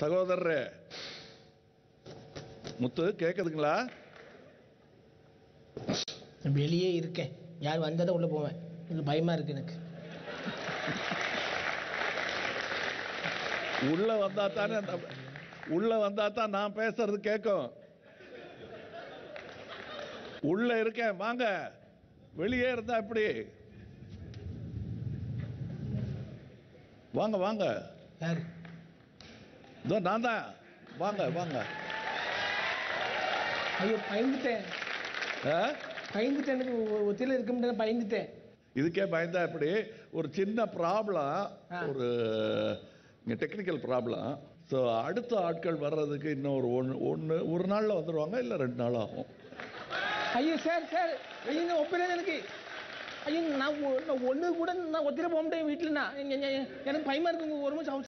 சகோதரரே. முத்து கேக்குதுங்களா? வெளியே இருக்கேன். யார் வந்தால் தான் உள்ளே போவேன். இது பயமாக இருக்கு எனக்கு. உள்ள வந்தா தானே அந்த- உள்ள வந்தா தான் நான் பேசுறது கேட்கும் உள்ள இருக்கேன். வாங்க. வெளியே இருந்தா எப்படி? வாங்க வாங்க. யார்? இதோ நான் தான். வாங்க வாங்க. ஐயோ பயந்துட்டேன்? பயந்துட்டேன். எனக்கு ஒத்தியில் இருக்க முடியாது பயந்துட்டேன். இதுக்கே பயந்தா எப்படி? ஒரு சின்ன ப்ராப்ளம். ஒரு டெக்னிக்கல் ப்ராப்ளம் ஸோ அடுத்த ஆட்கள் வர்றதுக்கு இன்னும் ஒரு ஒன்று ஒன்று ஒரு நாளில் வந்துடுவாங்க இல்லை ரெண்டு நாள் ஆகும்? ஐயோ சார் சார். ஐயோ நான் ஒப்பிடாது எனக்கு. ஐயோ நான் ஒன்று கூட நான் ஒத்திர போக முடியும் வீட்டில் நான். எ- எ- எ- எனக்கு பயமாக இருக்குங்க. ஒரு நிமிஷம்